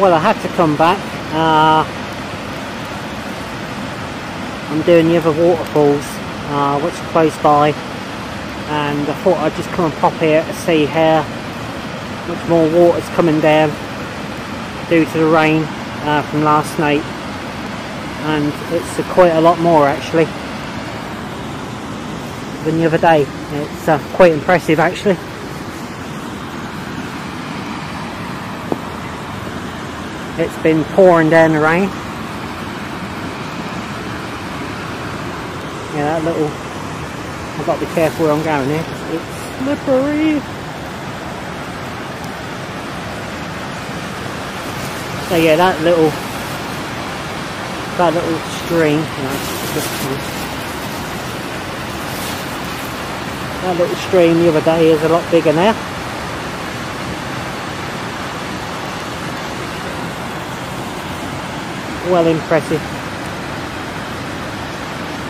well I had to come back. Uh, I'm doing the other waterfalls uh, which are close by and I thought I'd just come and pop here to see how much more water's coming down due to the rain uh, from last night and it's uh, quite a lot more actually than the other day. It's uh, quite impressive actually. It's been pouring down the rain. Yeah, that little... I've got to be careful where I'm going here. It's slippery. So yeah, that little... That little stream... that little stream the other day is a lot bigger now. Well impressive.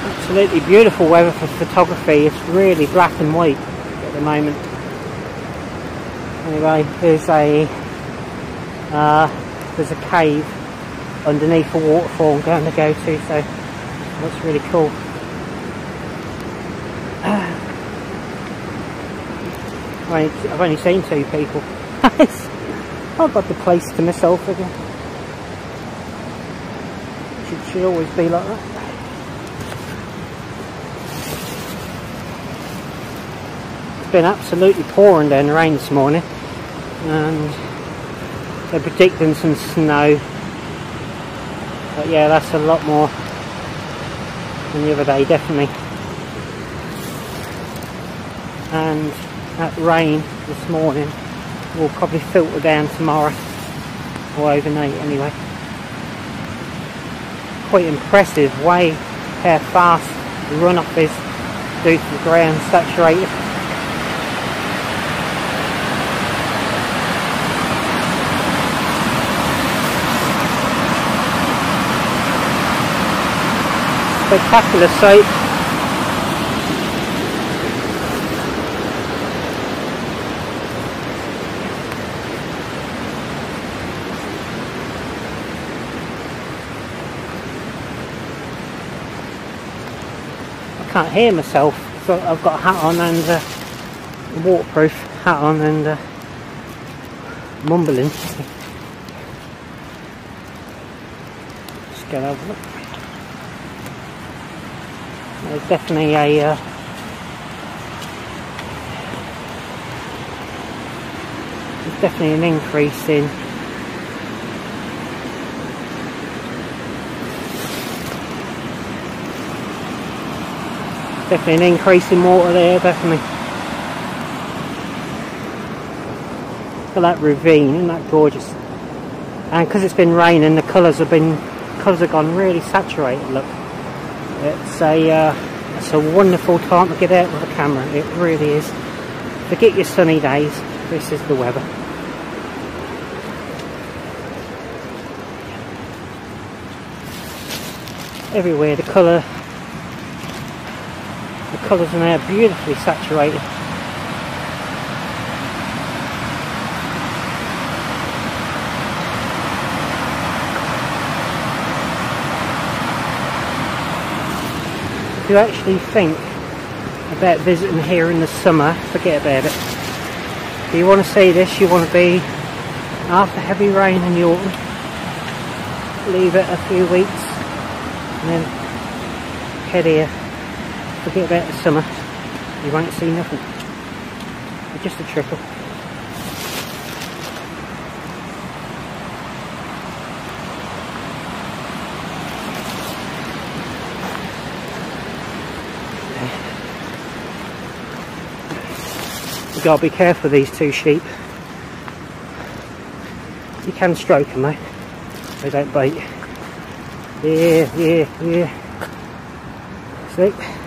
Absolutely beautiful weather for photography. It's really black and white at the moment. Anyway, there's a uh, there's a cave underneath a waterfall I'm going to go to, so that's really cool. I've only seen two people. I've got the place to myself again should always be like that. It's been absolutely pouring down the rain this morning and they're predicting some snow. But yeah that's a lot more than the other day definitely. And that rain this morning will probably filter down tomorrow or overnight anyway quite impressive way how fast the runoff is due to the ground saturated. Spectacular sight. Can't hear myself. So I've got a hat on and a waterproof hat on and mumbling. Just get over it. There's definitely a uh, there's definitely an increase in Definitely an increase in water there, definitely. Look at that ravine, isn't that gorgeous? And because it's been raining, the colours have been colours have gone really saturated. Look, it's a uh, it's a wonderful time to get out with a camera. It really is. Forget your sunny days. This is the weather. Everywhere the colour colours in there, beautifully saturated. If you actually think about visiting here in the summer, forget about it. If you want to see this, you want to be after heavy rain in the autumn, leave it a few weeks and then head here forget about the summer, you won't see nothing. Just a trickle. You've got to be careful with these two sheep. You can stroke them though, they don't bite. Yeah, yeah, yeah. See?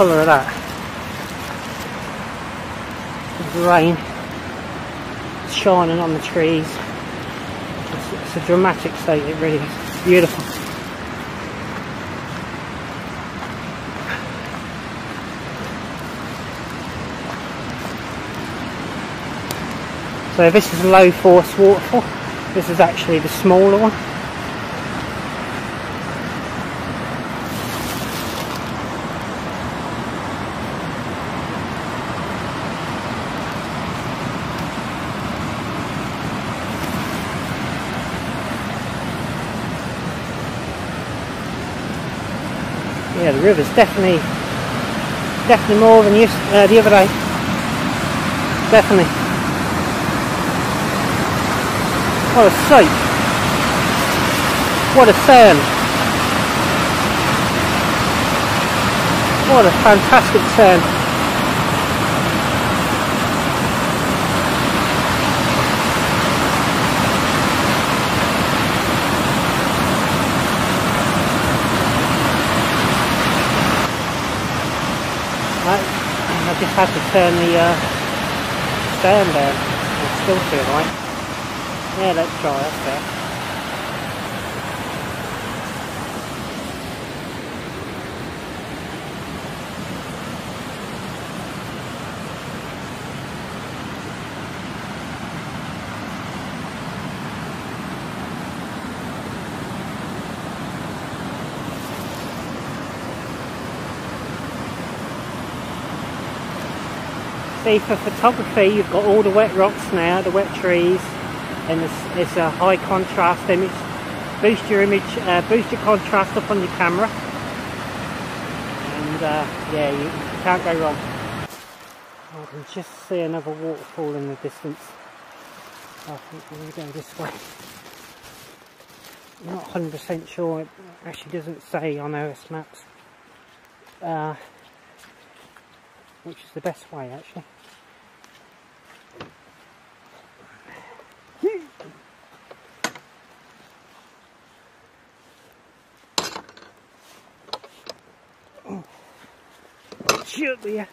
color of that. The rain shining on the trees. It's, it's a dramatic sight, it really is. It's beautiful. So this is low force waterfall. This is actually the smaller one. River's definitely, definitely more than uh, the other day. Definitely. What a sight. What a sound. What a fantastic sound. Right, I just had to turn the uh, stand down. I still too high. Yeah, let's try, that's fair. See, for photography, you've got all the wet rocks now, the wet trees, and it's, it's a high contrast image. Boost your image, uh, boost your contrast up on your camera, and uh, yeah, you, you can't go wrong. I can just see another waterfall in the distance. I think we're going this way. I'm not 100% sure, it actually doesn't say on OS Maps. Uh, which is the best way actually. Shoot me.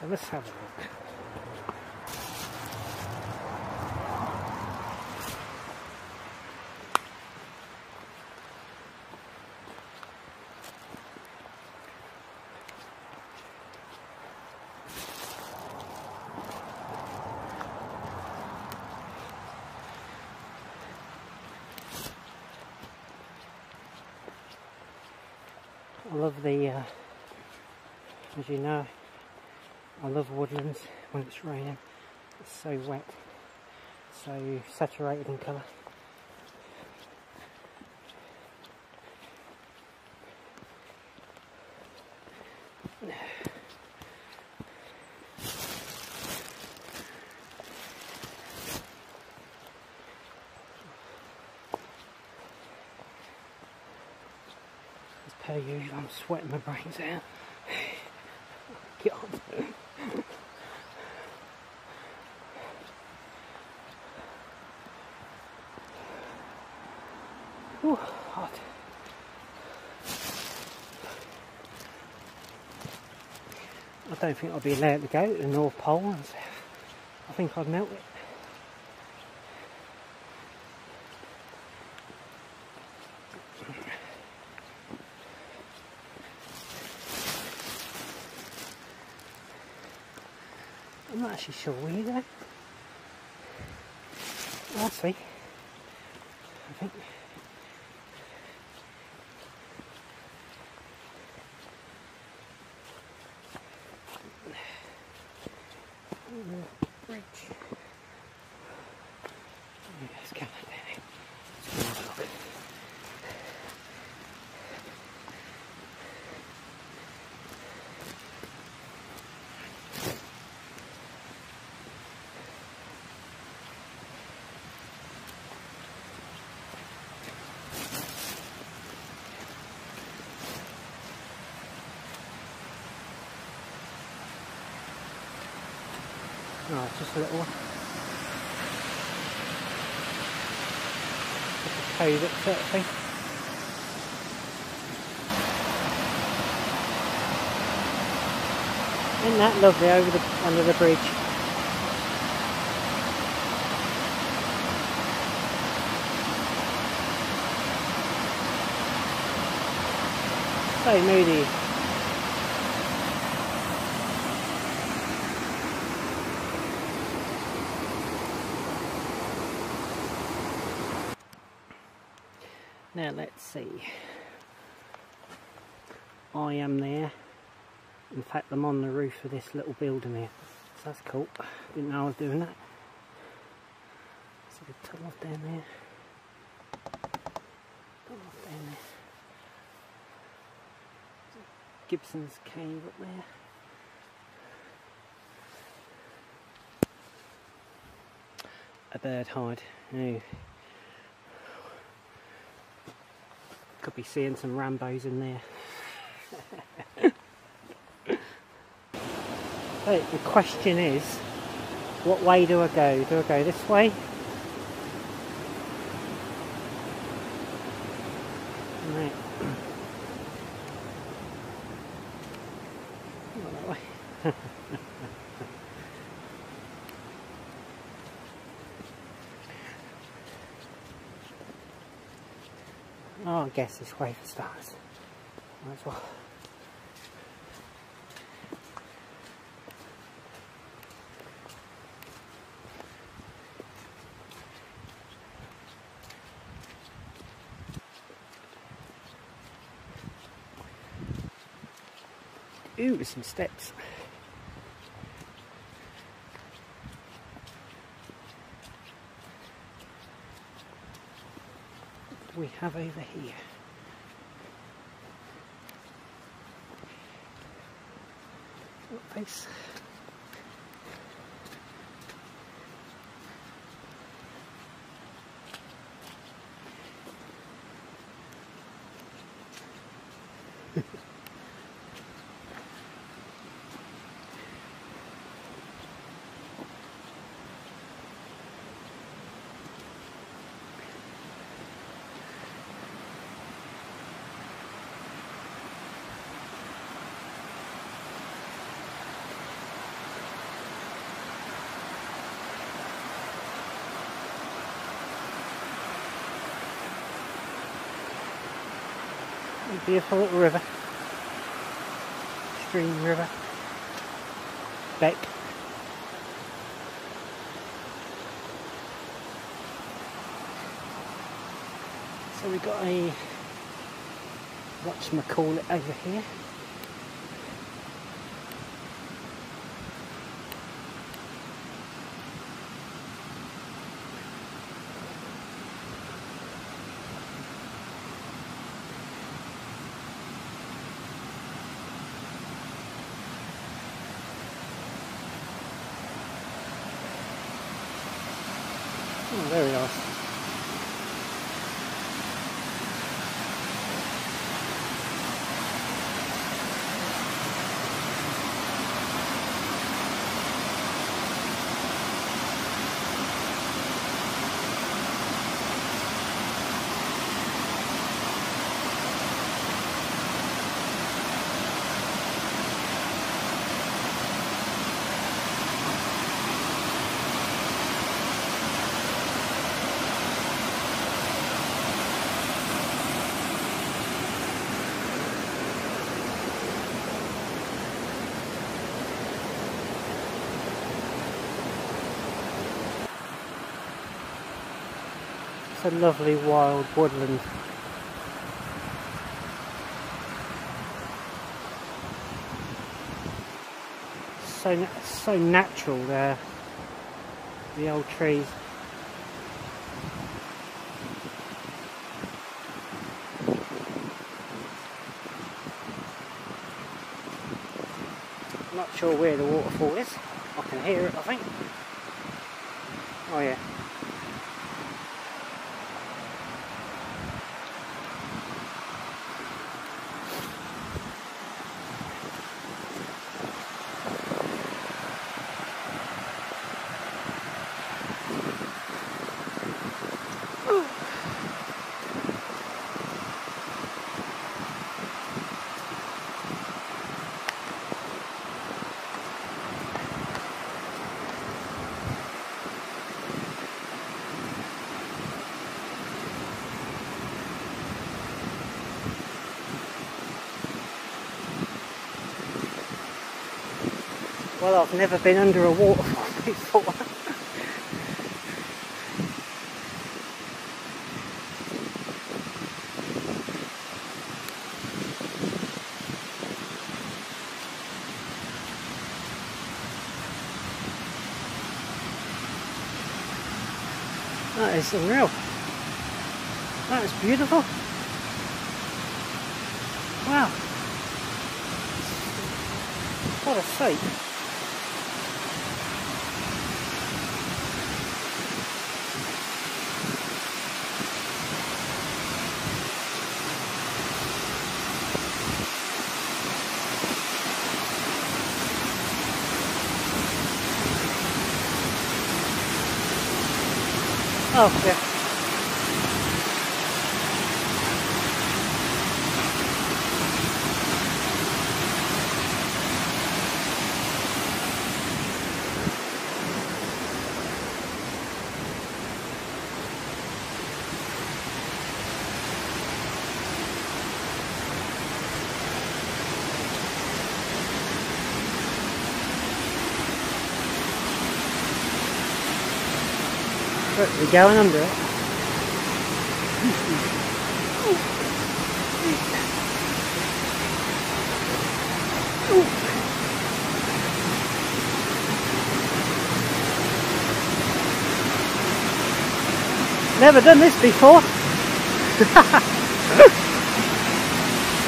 So let's have a look. I love the, uh, as you know, I love woodlands when it's raining. It's so wet, so saturated in colour. As I'm sweating my brains out. God. Ooh, hot. I don't think I'll be allowed to go to the North Pole. I think I'd melt it. Actually sure where you go. I'll see. I think. Oh, it's just a little one. Just a up sort of thing. Isn't that lovely over the under the bridge? So moody. Now let's see. I am there. In fact, I'm on the roof of this little building here. So that's cool. Didn't know I was doing that. So the tunnel down there. Tunnel down there. Gibson's cave up there. A bird hide. Now, could be seeing some Rambos in there. but the question is, what way do I go? Do I go this way? Right. That way. oh, I guess this way for stars. Might as well. Ooh, some steps. We have over here? What place? Beautiful little river. Stream river. Beck. So we've got a call it over here. Oh, there a lovely wild woodland. So so natural there, the old trees. not sure where the waterfall is. I can hear it, I think. Oh yeah. Well, I've never been under a waterfall before. That is unreal. That is beautiful. Wow. What a sight. Oh, yeah. We're going under it. Never done this before.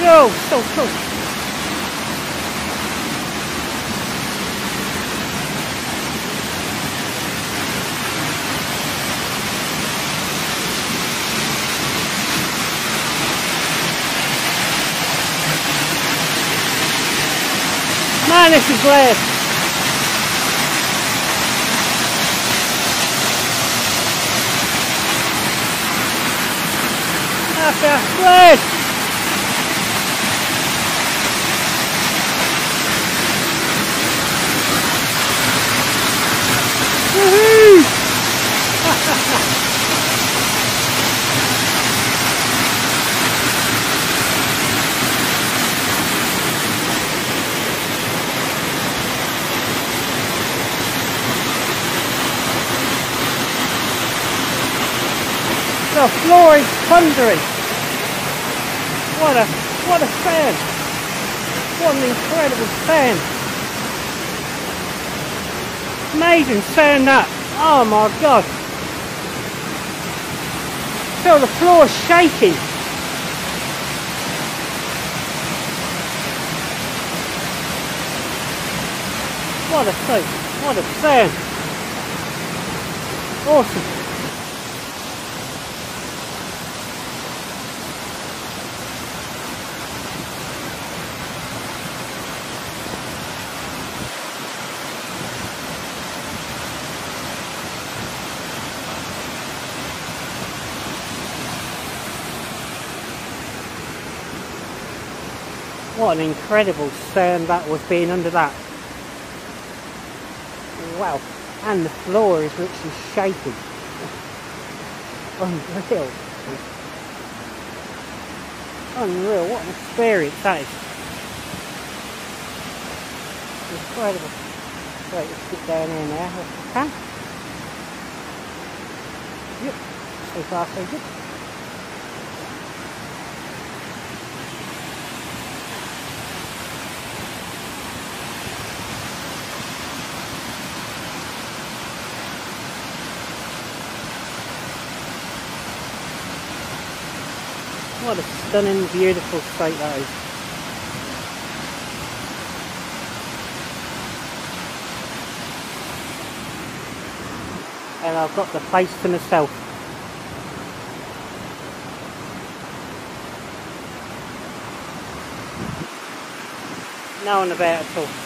oh, so close. Man, this is glad. That's glad. Woohoo! The floor is thundering. What a, what a fan. What an incredible fan. Amazing sound that. Oh my god. Feel the floor shaking. What a sight. What a sound. Awesome. What an incredible sound that was being under that. Wow. And the floor is literally shaking. Unreal. Unreal. What an experience that is. Incredible. Right, let's get down in there if we can. Yep. So far so good. What a stunning, beautiful sight that is. And I've got the place to myself. No one about at all.